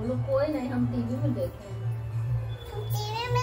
बोलो कोई नहीं हम टीवी में देखे टीवी में